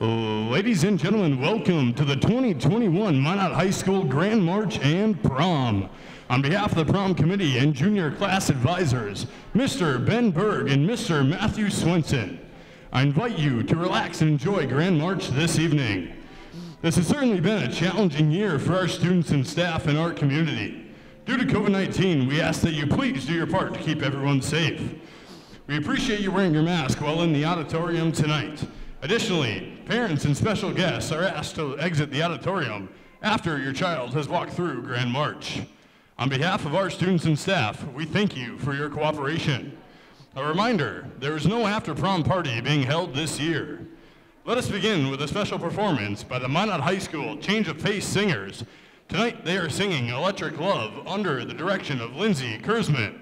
Oh, ladies and gentlemen, welcome to the 2021 Minot High School Grand March and Prom. On behalf of the prom committee and junior class advisors, Mr. Ben Berg and Mr. Matthew Swenson, I invite you to relax and enjoy Grand March this evening. This has certainly been a challenging year for our students and staff in our community. Due to COVID-19, we ask that you please do your part to keep everyone safe. We appreciate you wearing your mask while in the auditorium tonight. Additionally, parents and special guests are asked to exit the auditorium after your child has walked through Grand March. On behalf of our students and staff, we thank you for your cooperation. A reminder, there is no after prom party being held this year. Let us begin with a special performance by the Minot High School Change of Pace Singers. Tonight they are singing Electric Love under the direction of Lindsay Kurzman.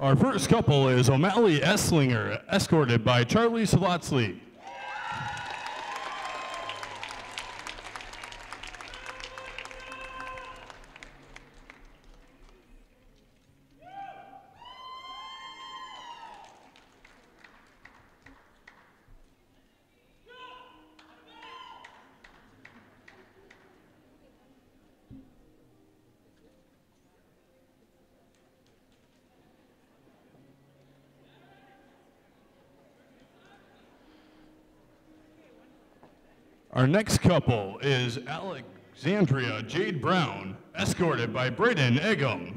Our first couple is O'Malley Esslinger, escorted by Charlie Salotsley. Our next couple is Alexandria Jade Brown, escorted by Braden Eggum.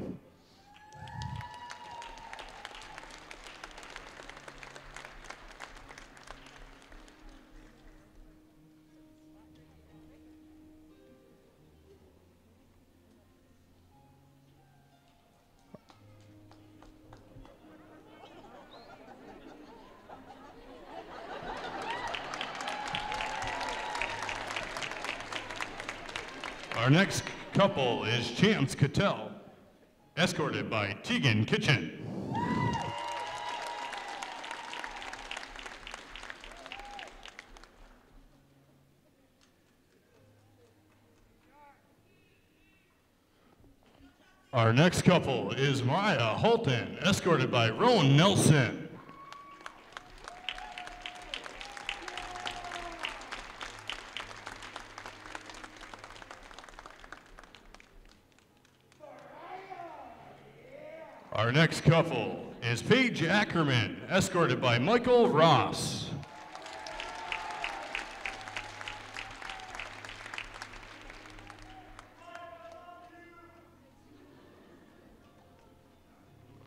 Chance Cattell, escorted by Tegan Kitchen. Our next couple is Maya Holton, escorted by Roan Nelson. Our next couple is Paige Ackerman, escorted by Michael Ross.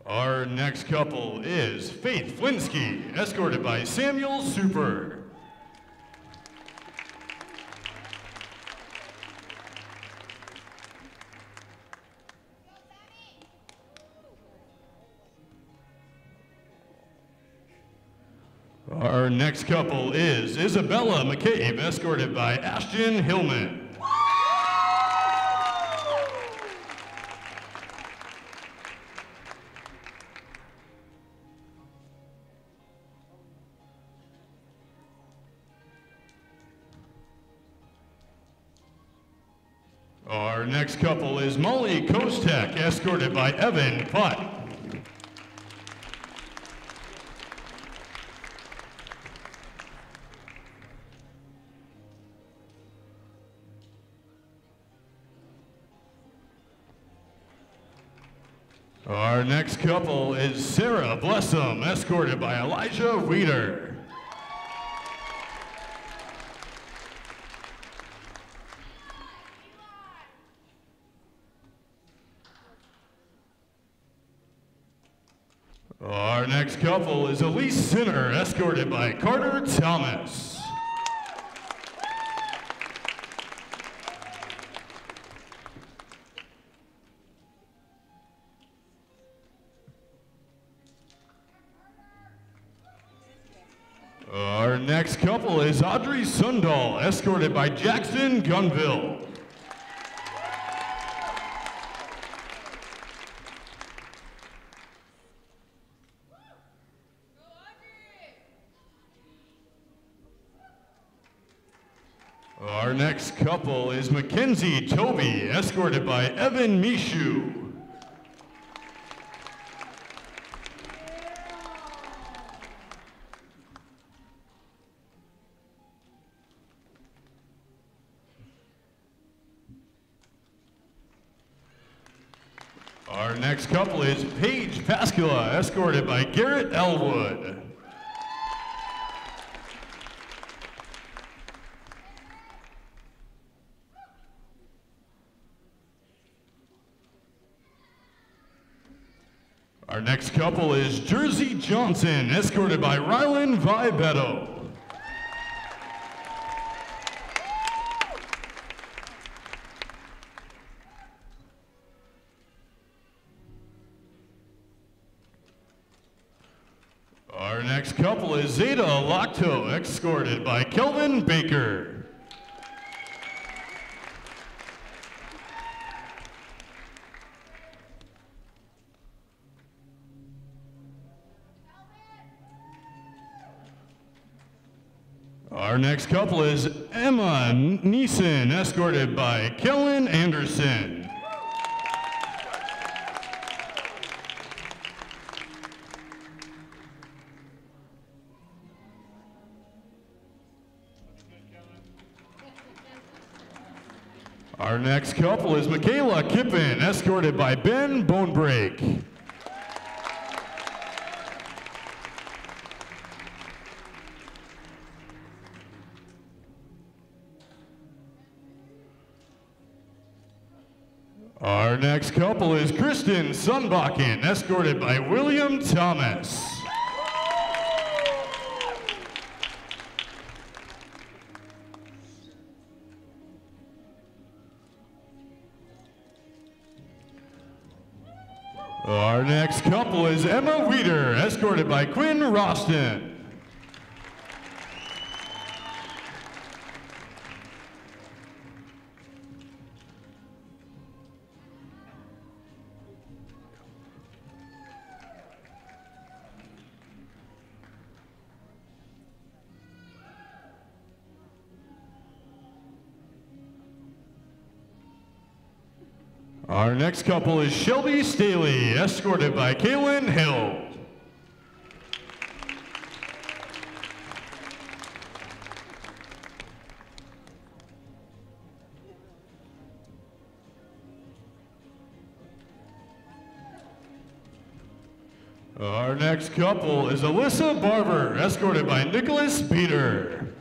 Our next couple is Faith Flinsky, escorted by Samuel Super. Next couple is Isabella McCabe, escorted by Ashton Hillman. Our next couple is Molly Kostek, escorted by Evan Putt. Next couple is Sarah Blessum, escorted by Elijah Weeder. Our next couple is Elise Sinner, escorted by Carter Thomas. Is Audrey Sundahl, escorted by Jackson Gunville. Our next couple is Mackenzie Toby, escorted by Evan Mishu. Escorted by Garrett Elwood. Our next couple is Jersey Johnson, escorted by Rylan Vibeto. is Zeta Lacto, escorted by Kelvin Baker. Our next couple is Emma Neeson, escorted by Kellen Anderson. Our next couple is Michaela Kippen, escorted by Ben Bonebreak. Our next couple is Kristen Sunbakken, escorted by William Thomas. Our next couple is Emma Weeder, escorted by Quinn Roston. Next couple is Shelby Staley, escorted by Kaylin Hill. Our next couple is Alyssa Barber, escorted by Nicholas Peter.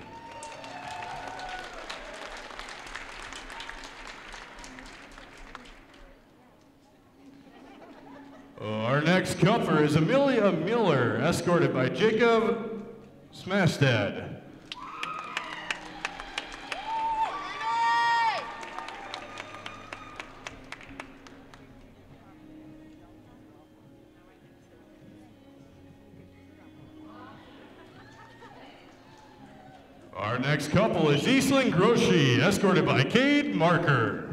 Couple is Amelia Miller, escorted by Jacob Smastad. Our next couple is Eastland Groshi, escorted by Cade Marker.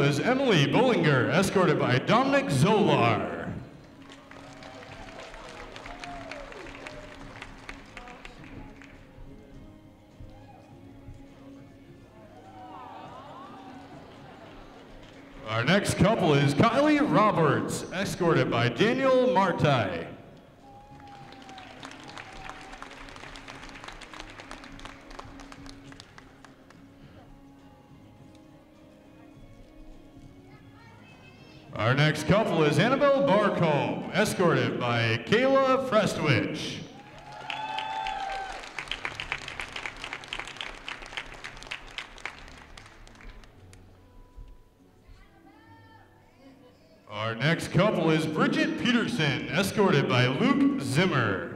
Is Emily Bollinger, escorted by Dominic Zolar. Our next couple is Kylie Roberts, escorted by Daniel Martai. Next couple is Annabelle Barcombe, escorted by Kayla Frestwich. Our next couple is Bridget Peterson, escorted by Luke Zimmer.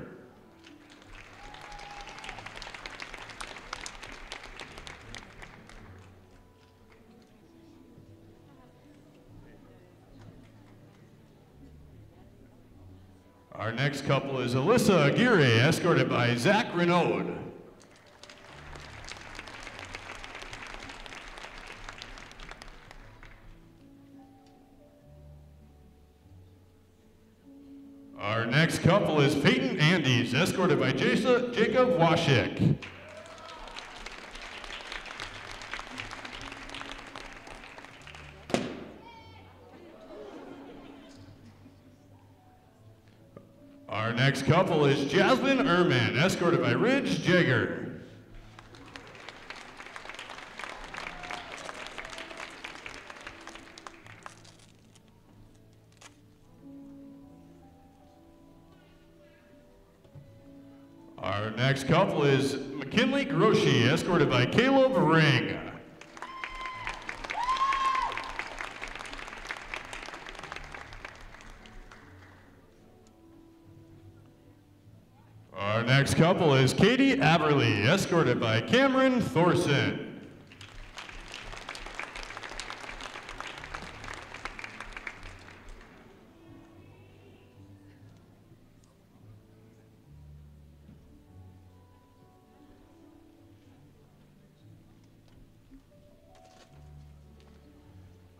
Our is Alyssa Aguirre, escorted by Zach Renaud. Our next couple is Peyton Andes, escorted by Jasa- Jacob Washik. Next couple is Jasmine Ehrman, escorted by Ridge Jagger. Our next couple is McKinley Groshi, escorted by Caleb Ring. Couple is Katie Aberley, escorted by Cameron Thorson.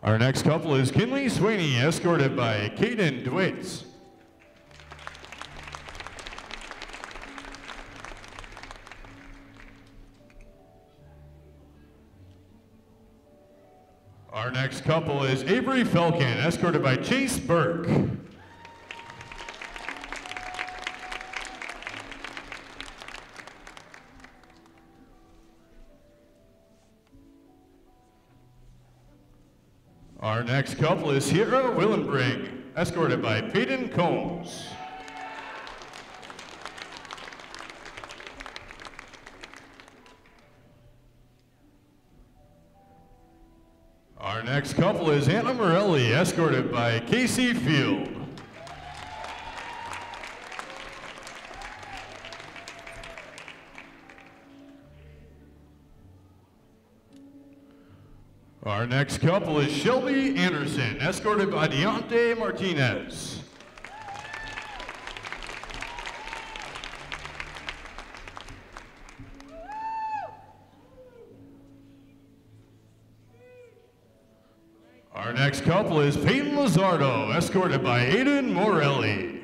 Our next couple is Kinley Sweeney, escorted by Caden Dwaits. Our next couple is Avery Felkin, escorted by Chase Burke. Our next couple is Sierra Willenbring, escorted by Peyton Combs. Next couple is Anna Morelli, escorted by Casey Field. Our next couple is Shelby Anderson, escorted by Deontay Martinez. Couple is Peyton Lazardo, escorted by Aiden Morelli.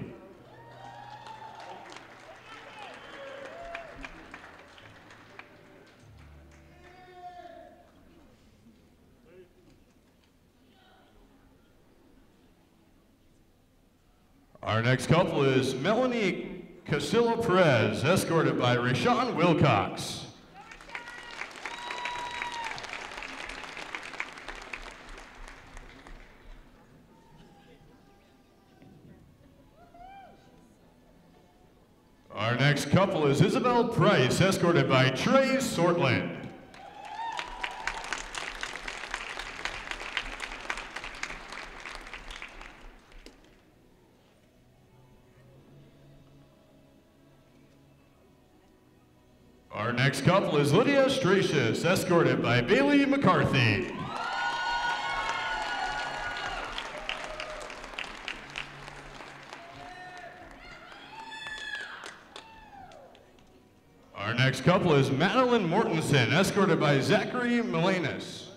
Our next couple is Melanie Casilla Perez, escorted by Rashawn Wilcox. Couple is Isabel Price, escorted by Trey Sortland. Our next couple is Lydia Stratius, escorted by Bailey McCarthy. Next couple is Madeline Mortensen, escorted by Zachary Milanis.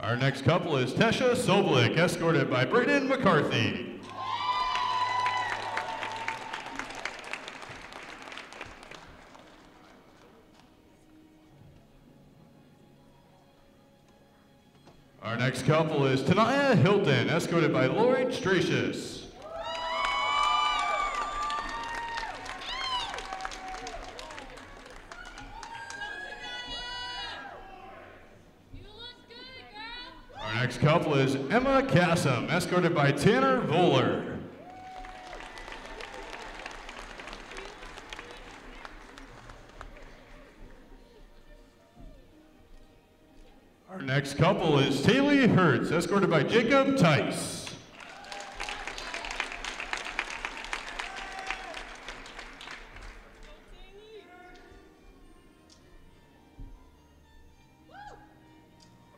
Our next couple is Tesha Soblik, escorted by Braden McCarthy. Next couple is Tanaya Hilton, escorted by Lloyd Stratius. Our next couple is Emma Kassam, escorted by Tanner Voller. Next couple is Taylor Hertz, escorted by Jacob Tice.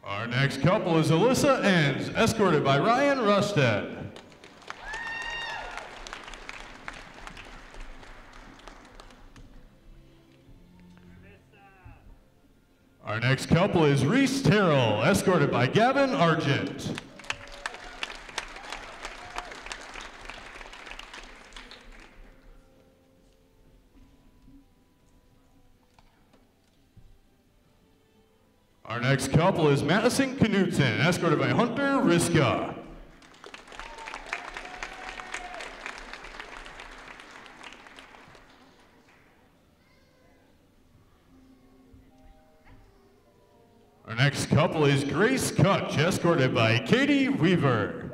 Our next couple is Alyssa Enns, escorted by Ryan Rusted. Our next couple is Reese Terrell, escorted by Gavin Argent. Our next couple is Madison Knutson, escorted by Hunter Riska. Couple is Grace Kutch, escorted by Katie Weaver.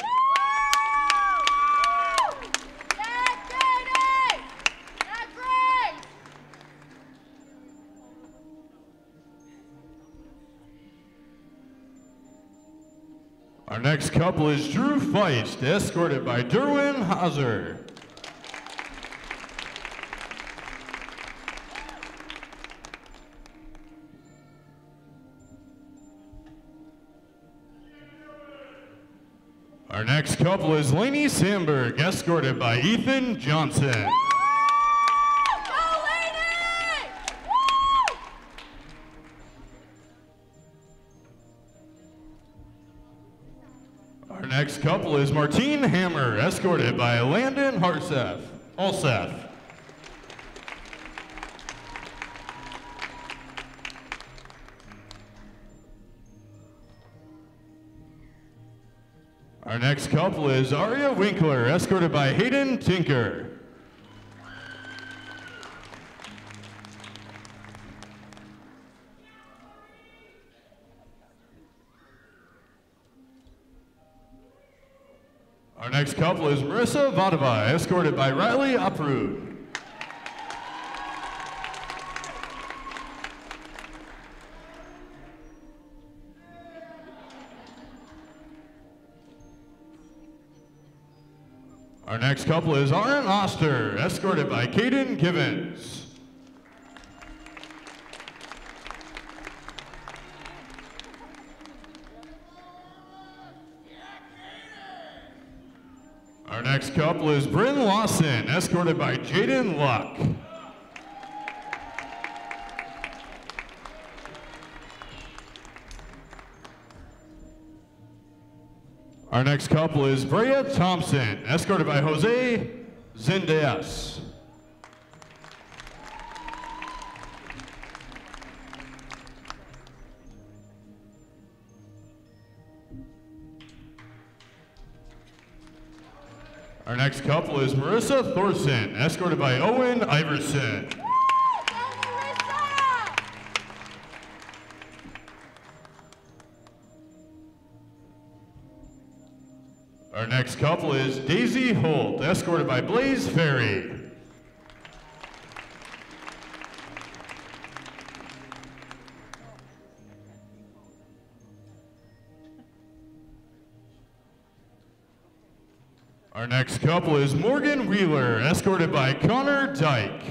Our next couple is Drew Feist, escorted by Derwin Hauser. Our next couple is Lainey Sandberg, escorted by Ethan Johnson. Our next couple is Martine Hammer, escorted by Landon Harseth. Alseth. Our next couple is Aria Winkler, escorted by Hayden Tinker. Our next couple is Marissa Vadava, escorted by Riley Uproot. Our next couple is Aaron Oster, escorted by Caden Givens. Our next couple is Bryn Lawson, escorted by Jaden Luck. Our next couple is Brea Thompson, escorted by Jose Zendeas. Our next couple is Marissa Thorson, escorted by Owen Iverson. Next couple is Daisy Holt, escorted by Blaze Ferry. Our next couple is Morgan Wheeler, escorted by Connor Dyke.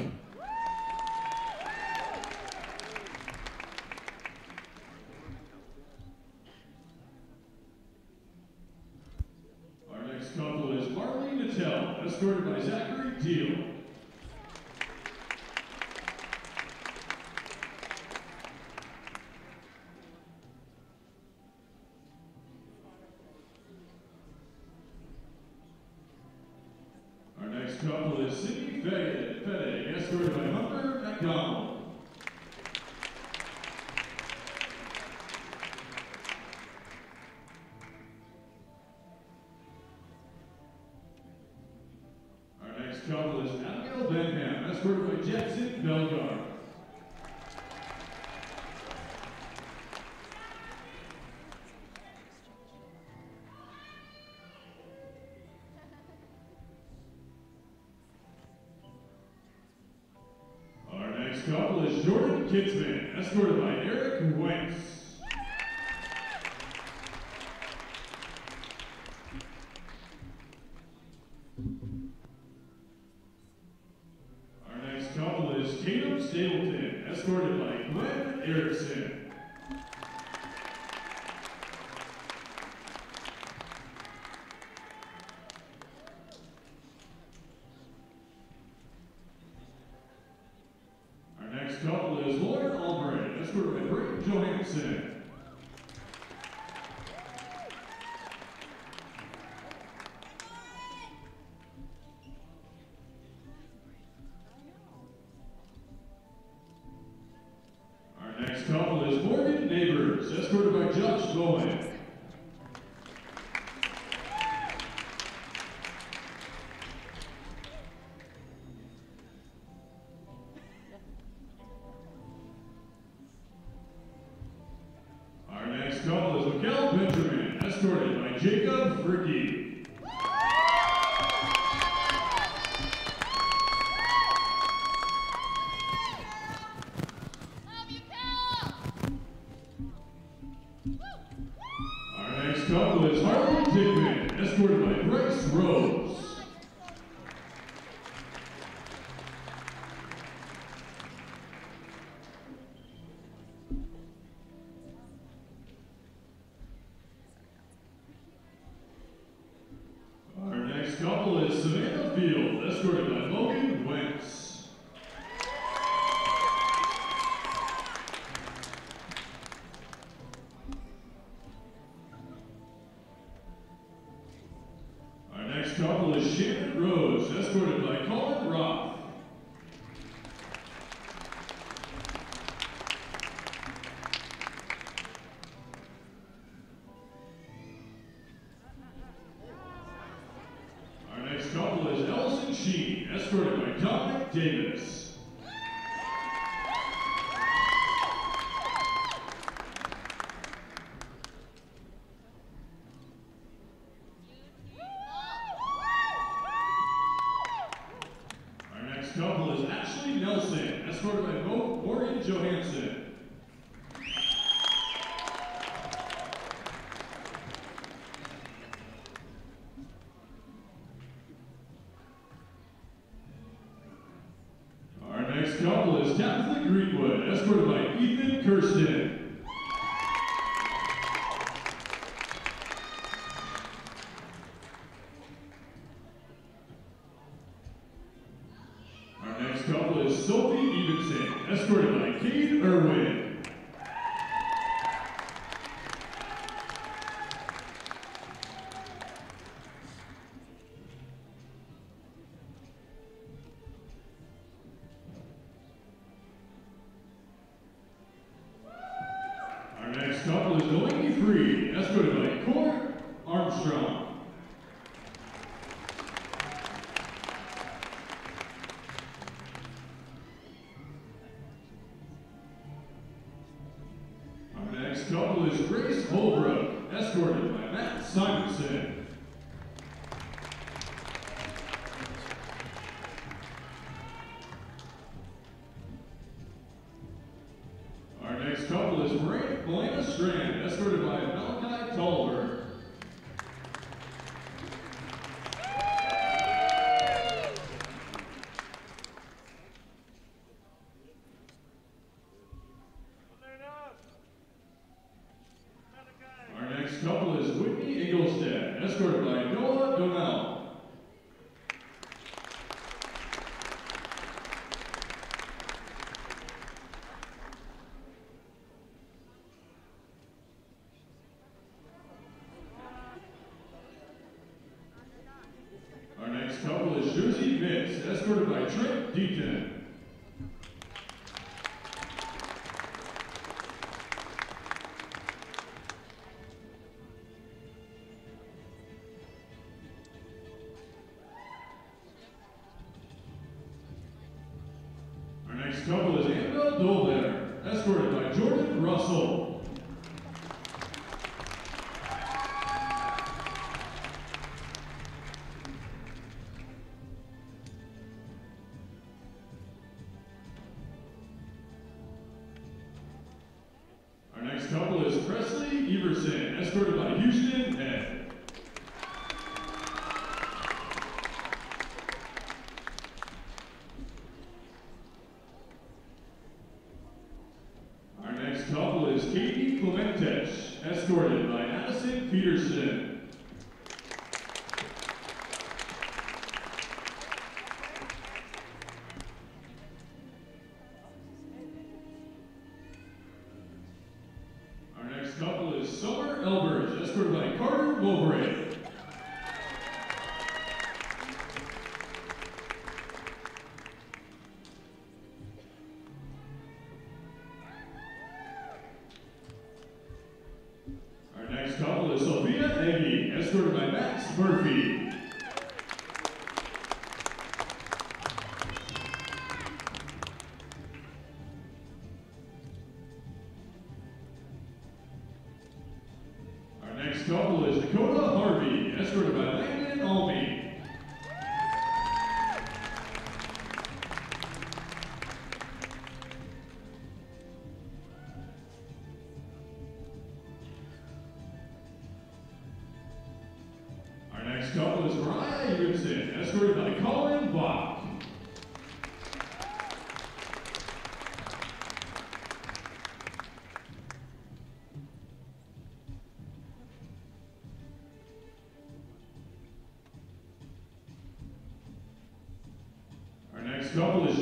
Jordan Kitzman, escorted by Neighbors, escorted by Josh Bowen. Our next couple is Miguel Benjamin, escorted by Jacob Fricky. Is Grace Holbrook, escorted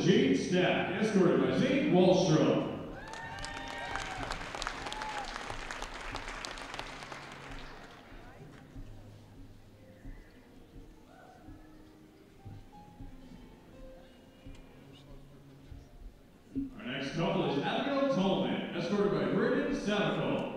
is Gene Stack, escorted by Zane Wallstrom. Our next couple is Abigail Tolman, escorted by Brandon Savickle.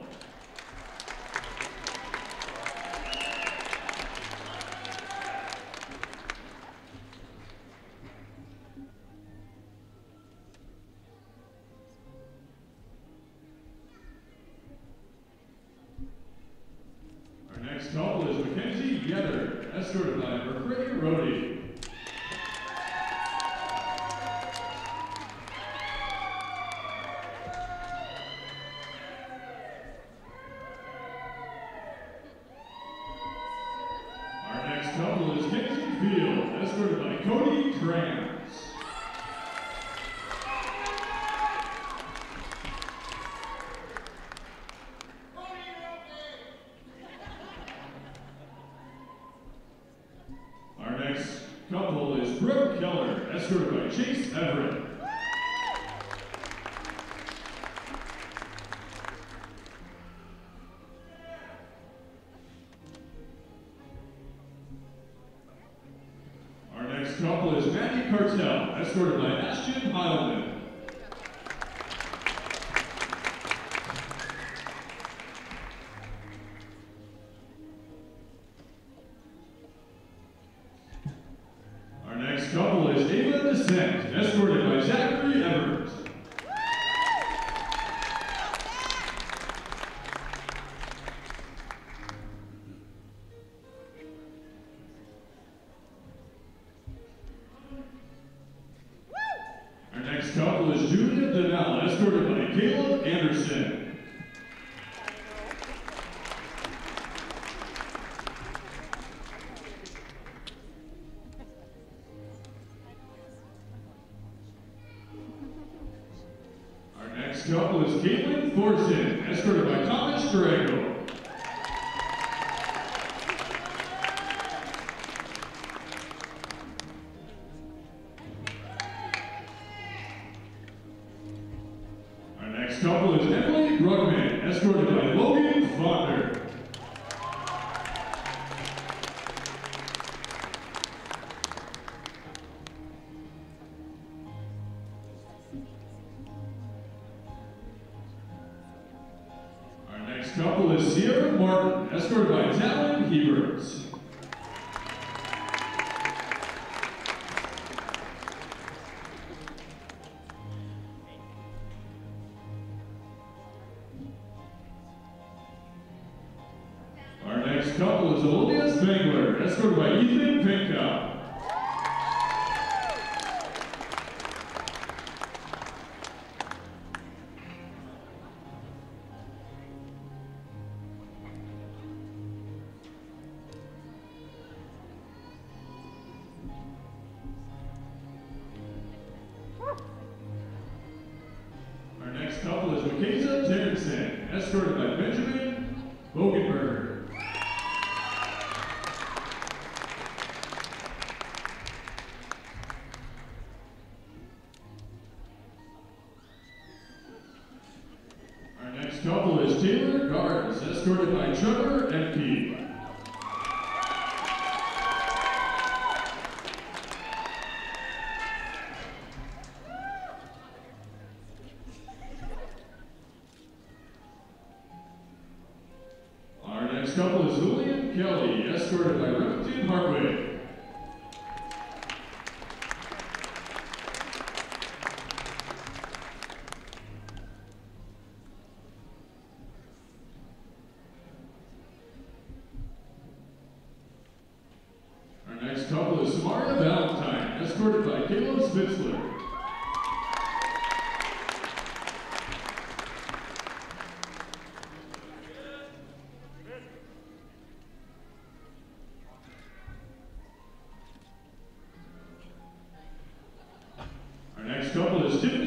students.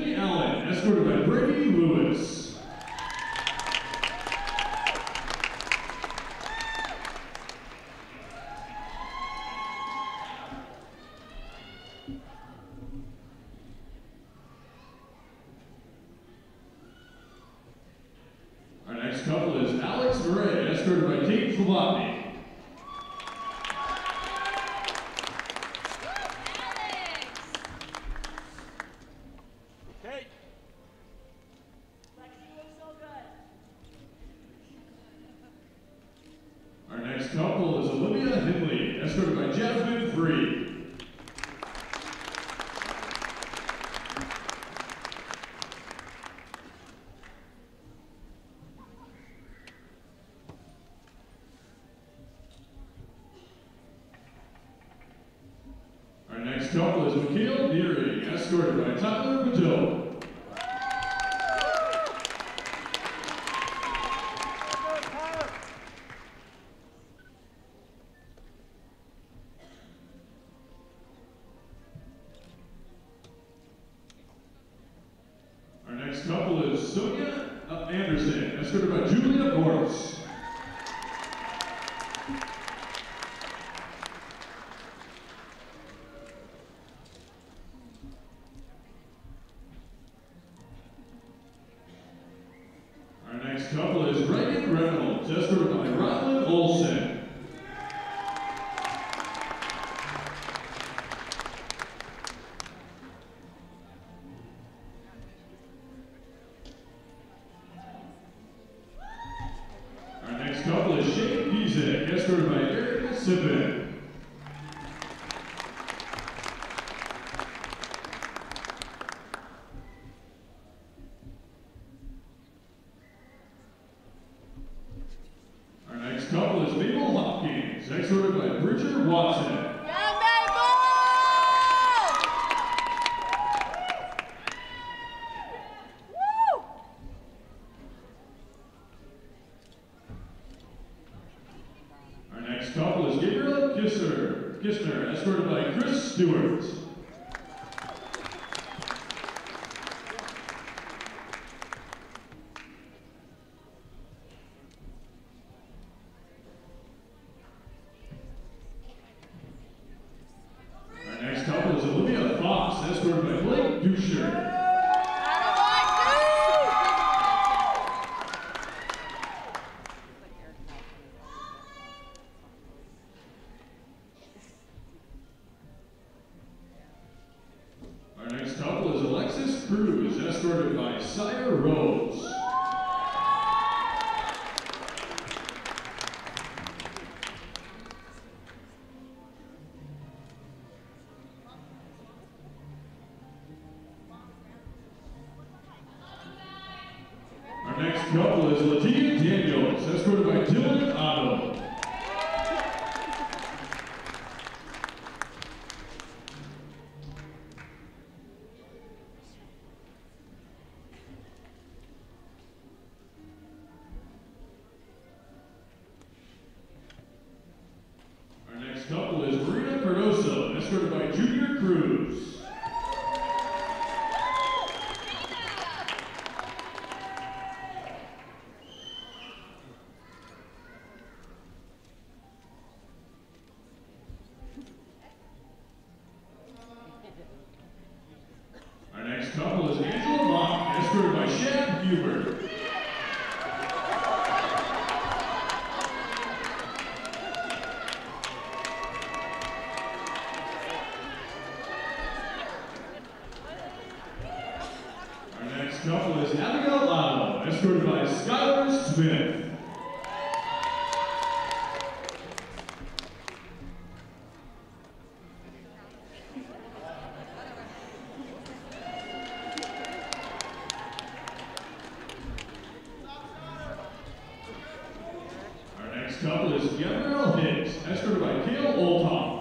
couple is Mikhail Neary, escorted by Todd next couple is Reagan Reynolds, escorted by Rotland Olson. couple is Gabrielle Hicks, escorted by Kale Olthoff.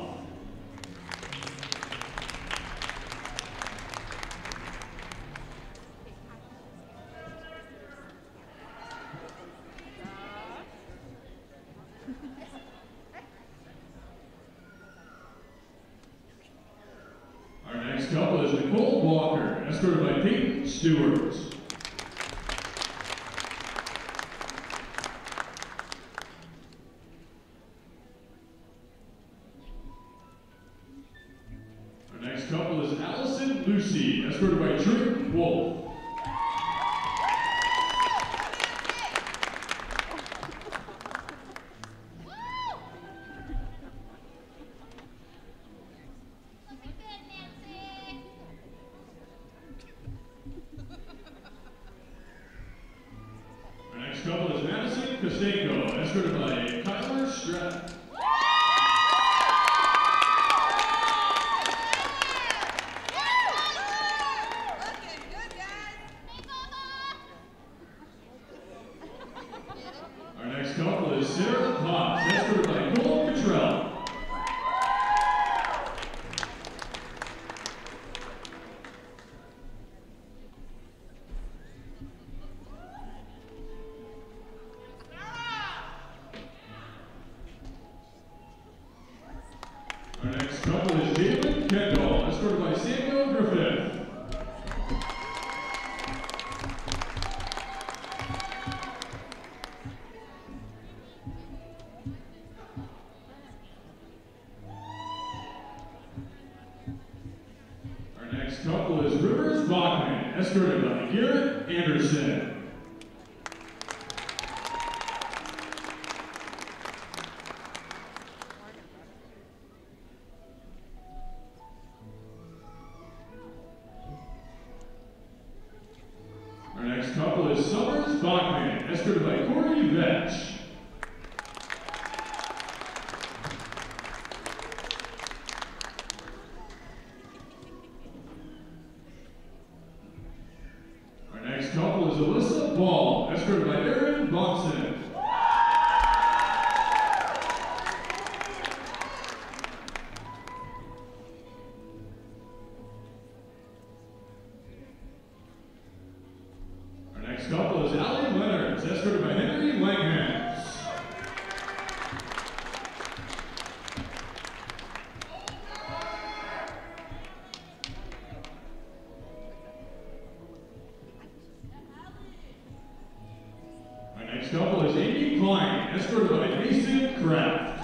Next couple is Amy Klein, escorted by Mason Kraft.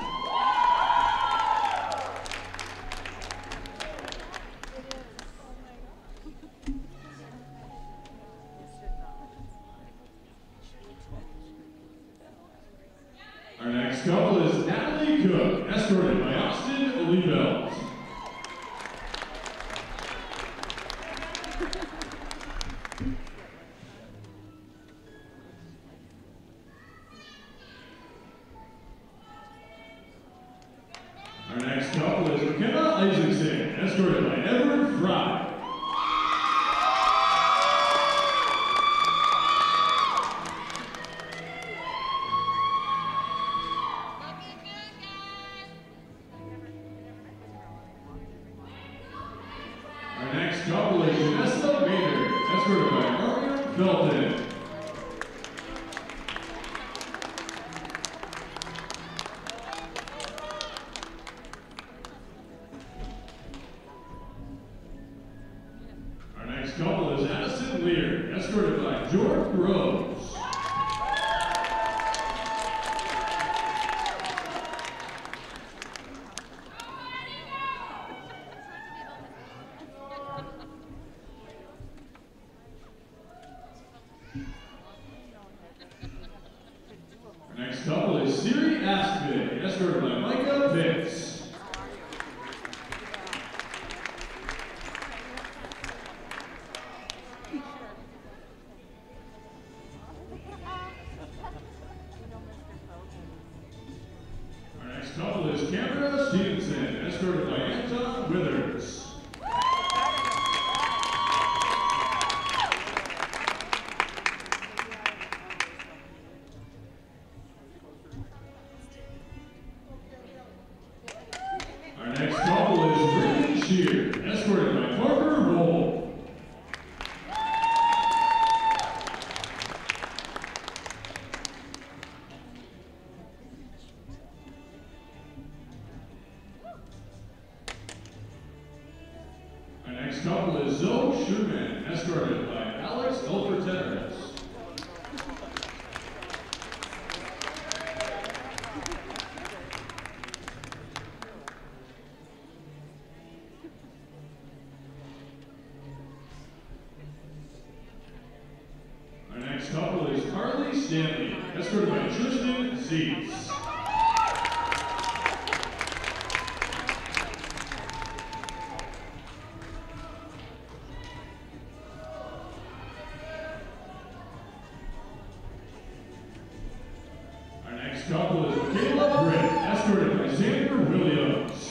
Chocolate Caleb Britt, escorted by Xander Williams.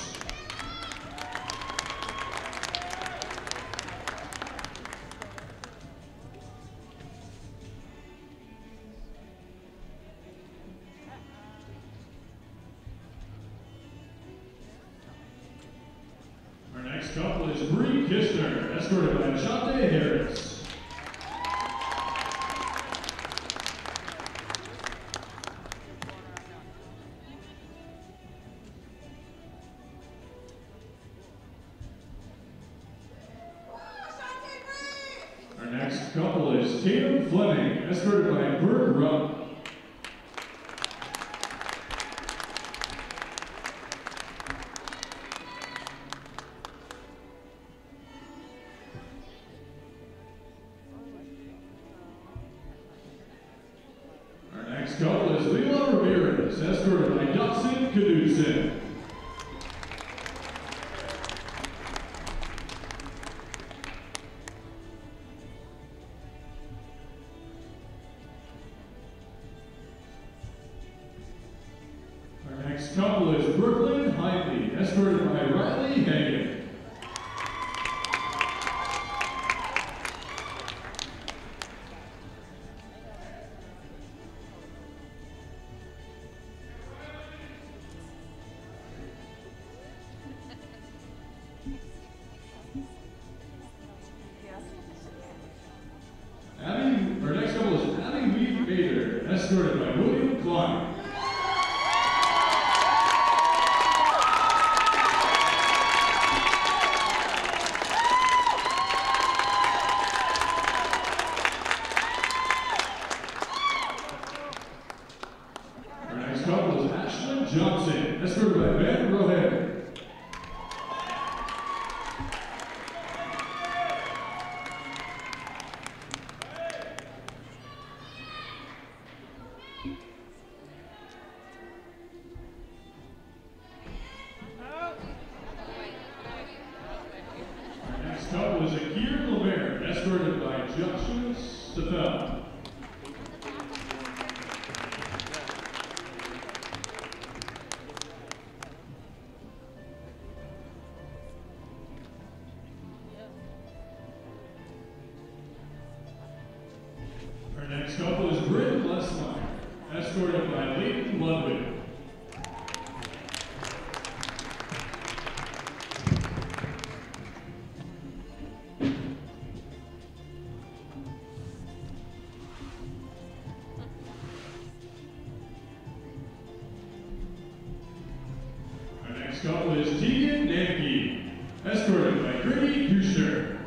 Couple is Tegan Nanke, escorted by Brittany Kushner.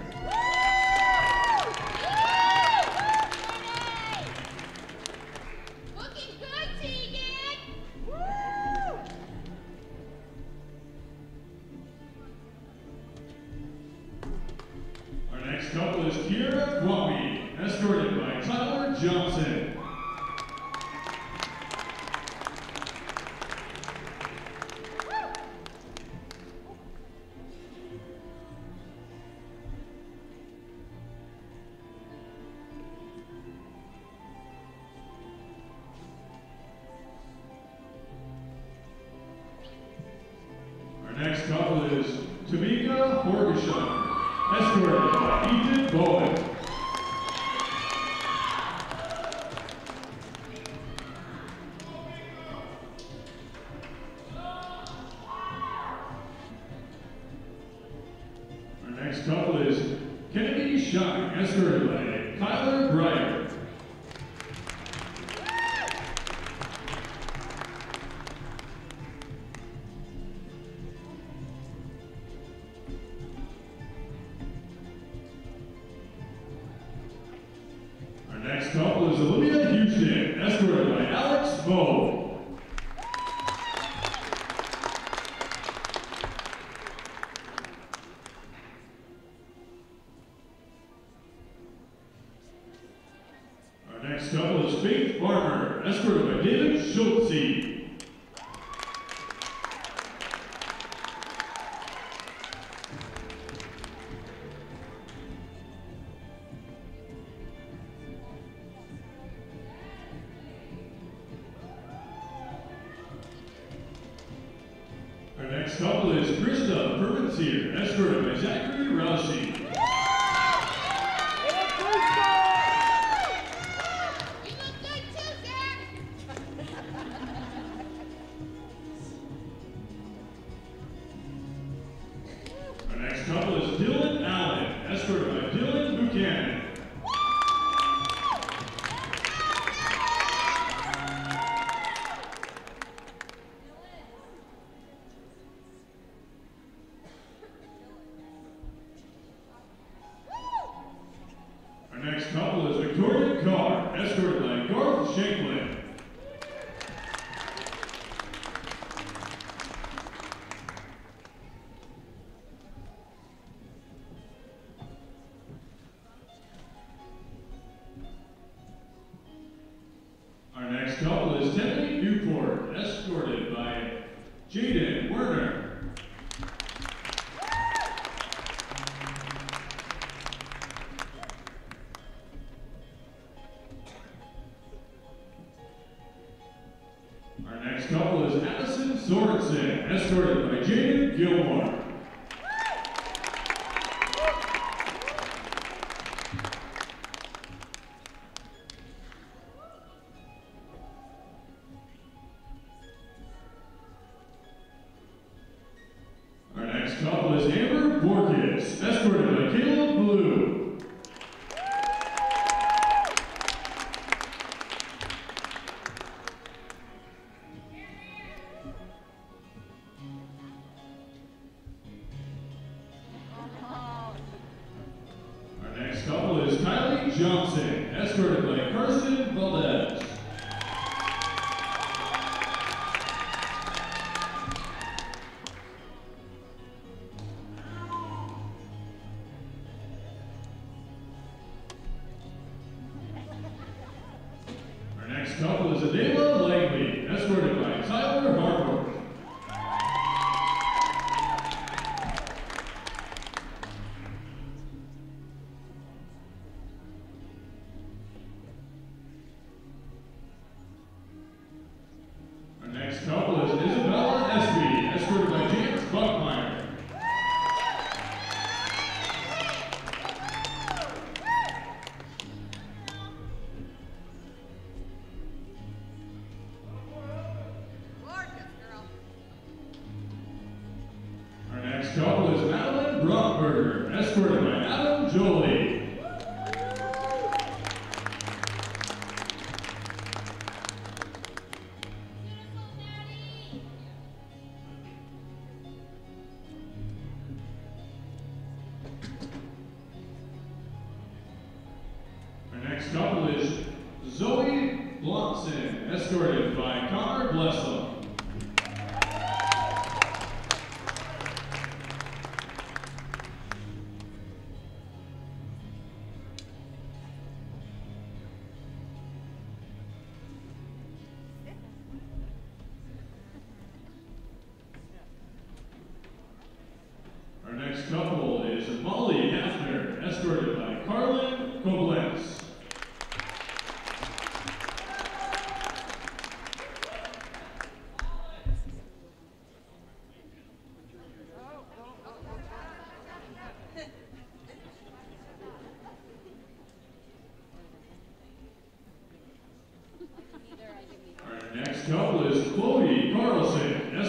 Jaden Werner.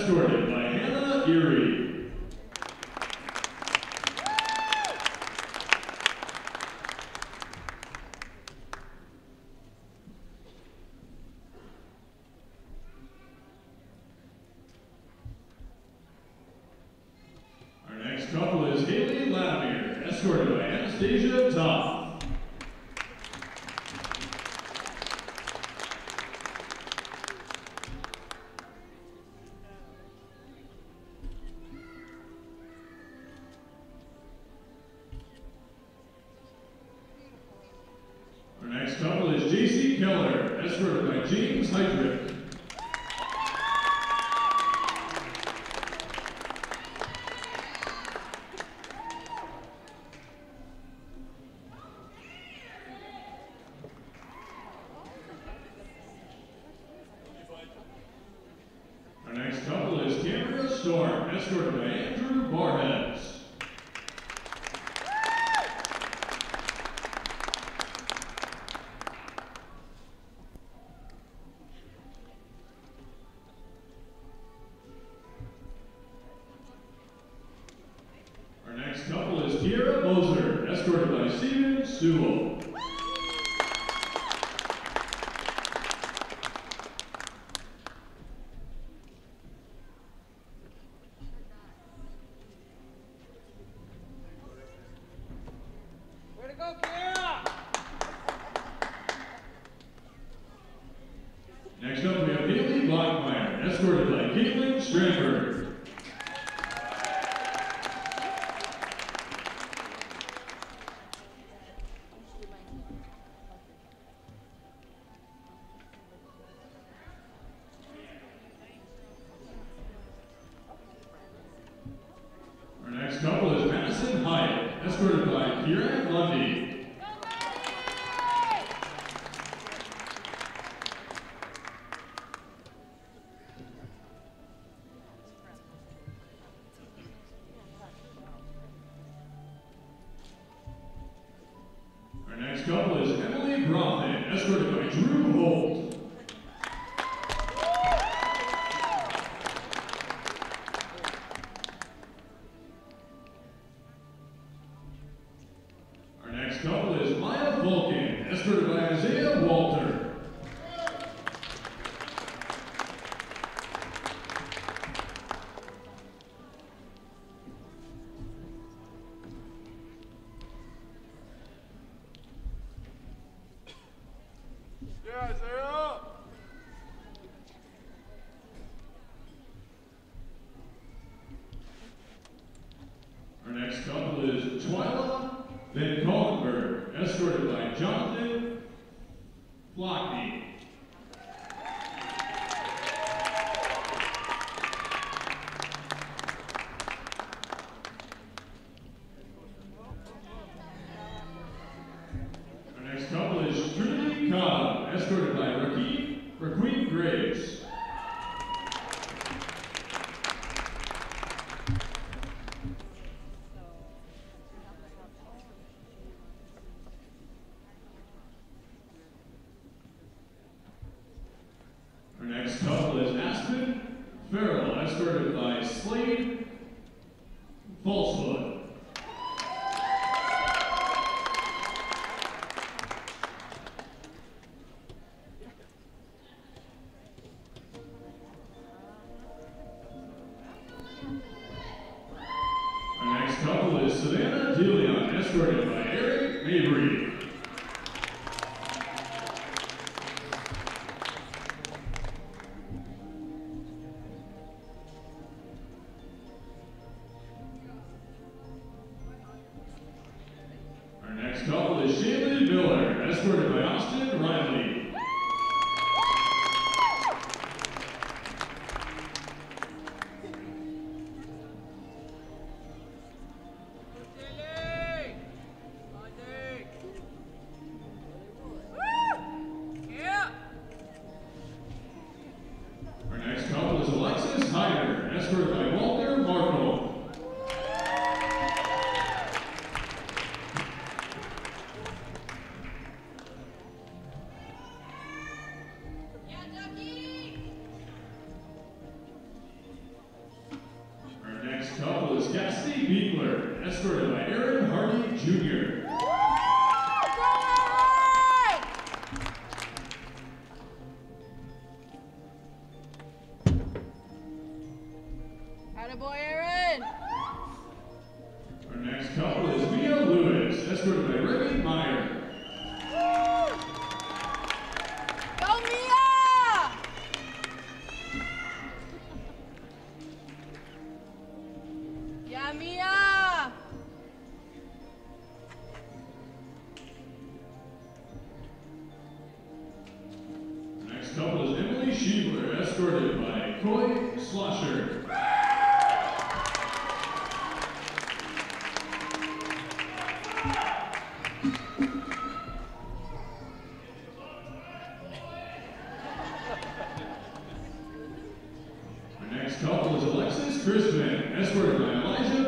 Escorted by Hannah Erie.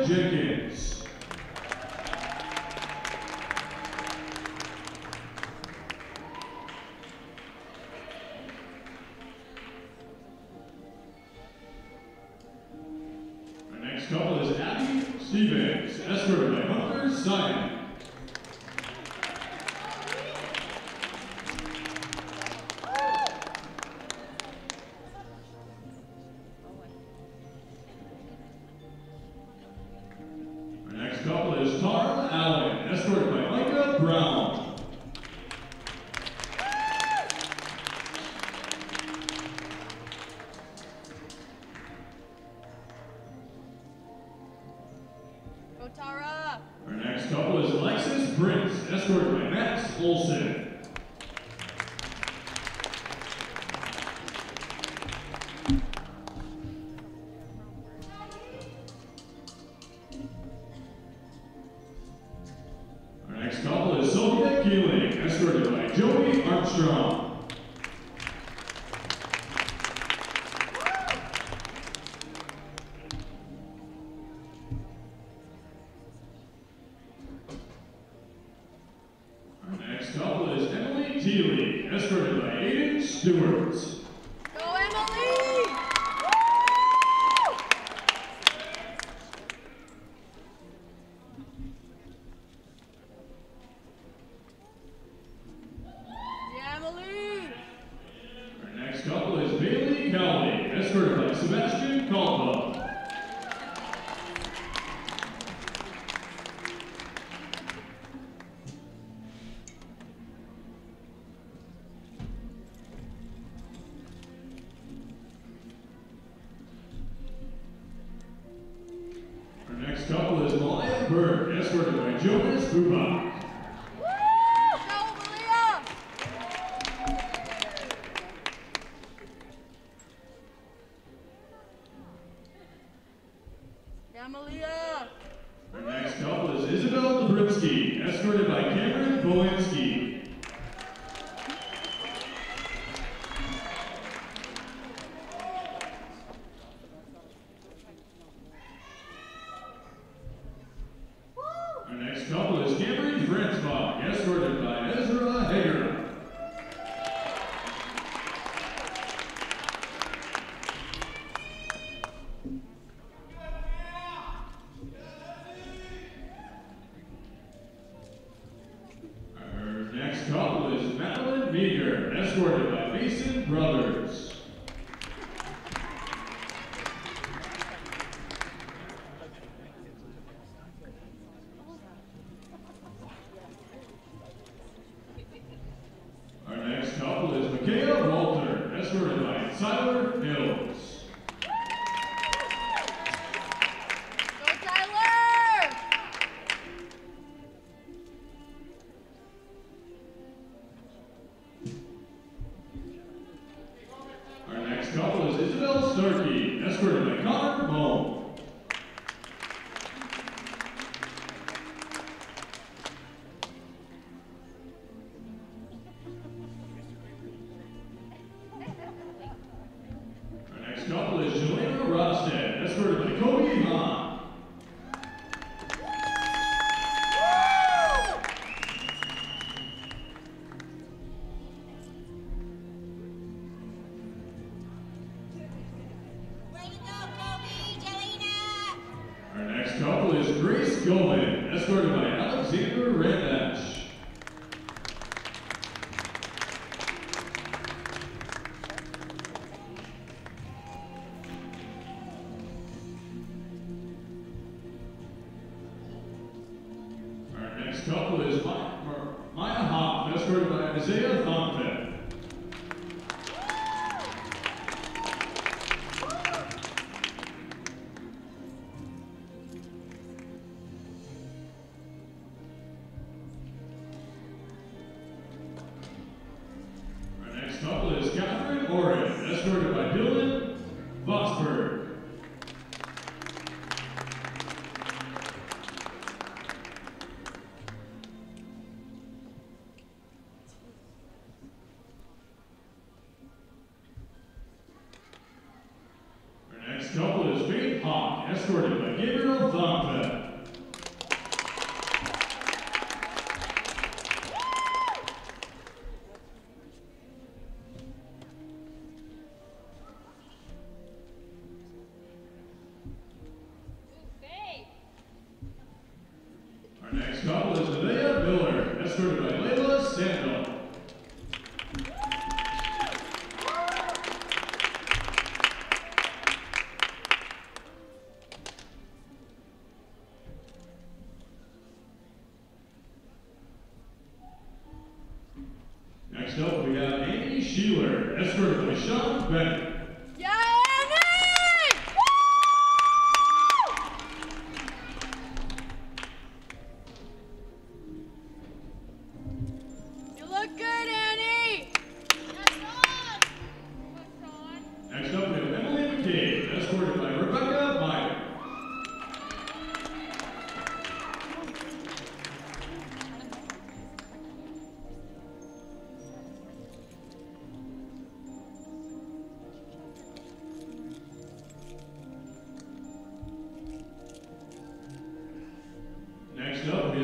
Jenkins.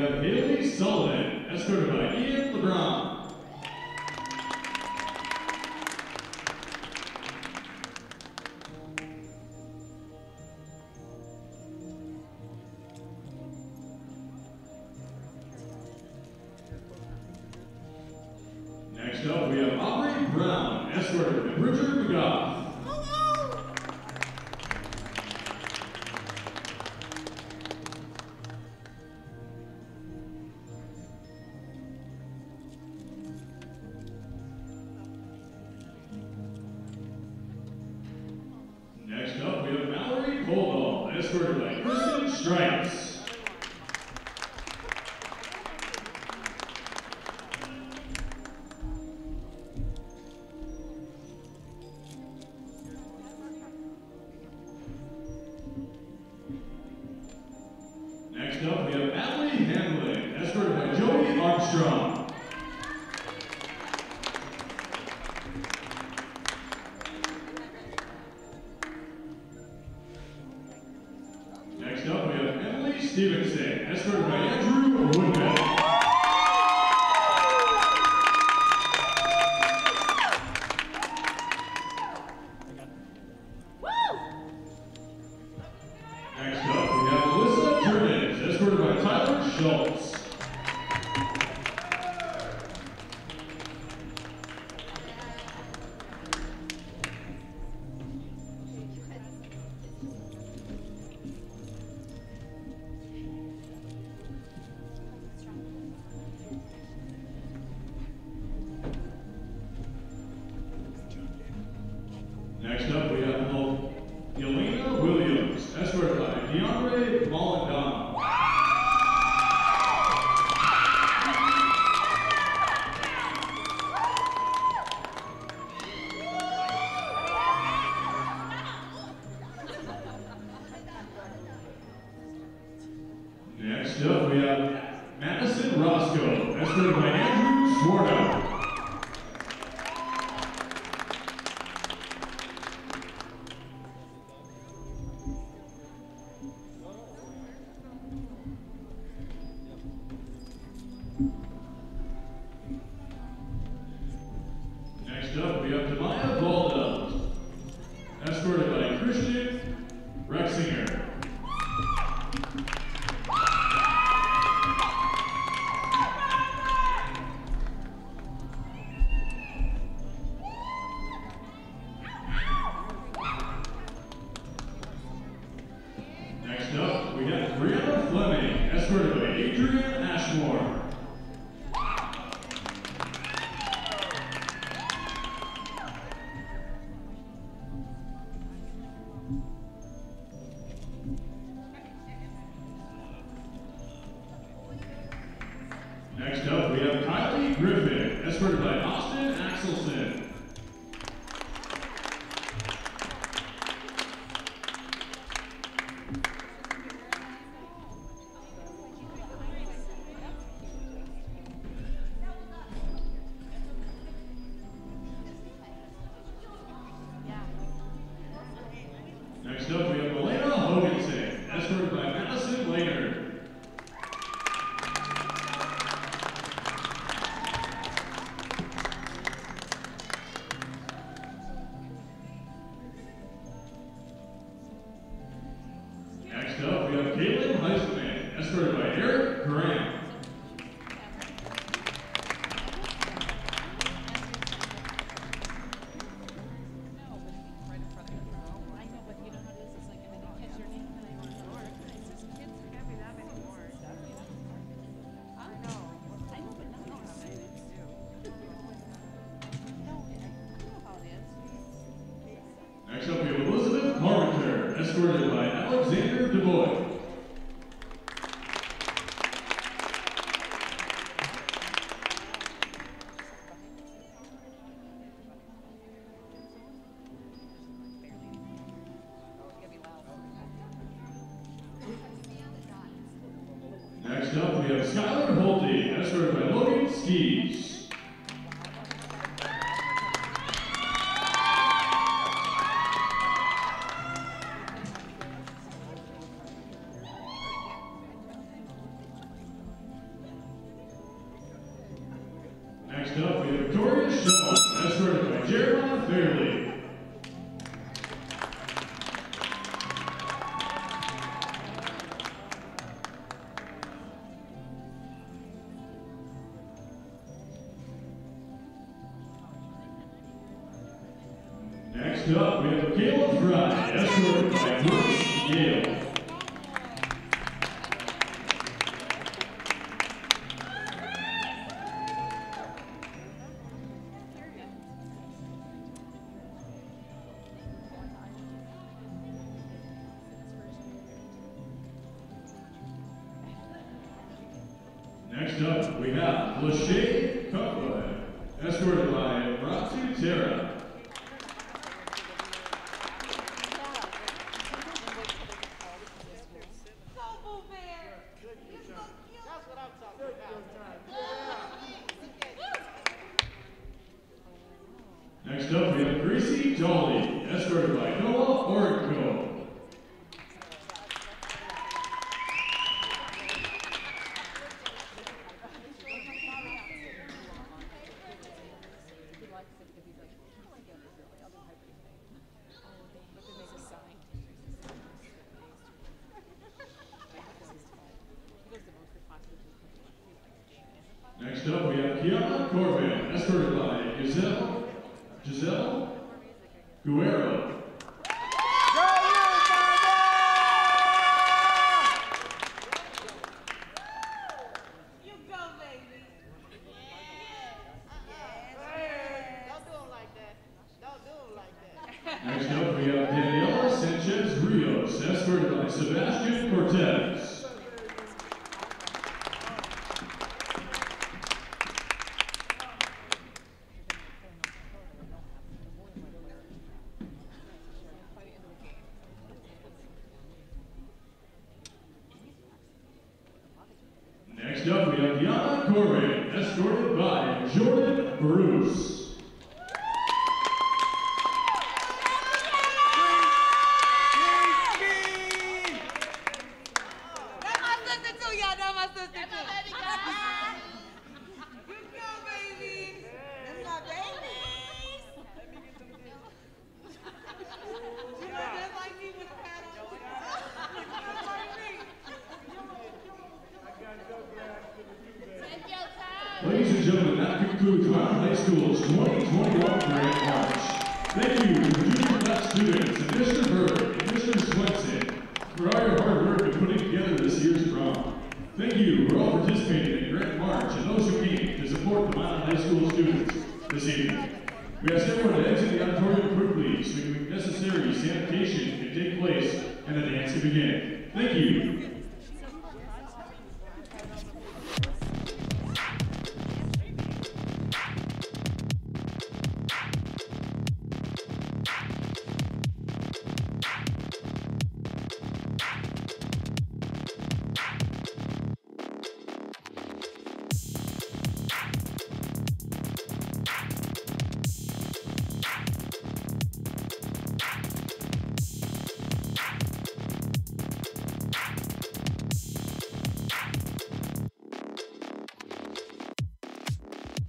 Have Haley Lachey Cutwood, escorted by Ratsu Terra.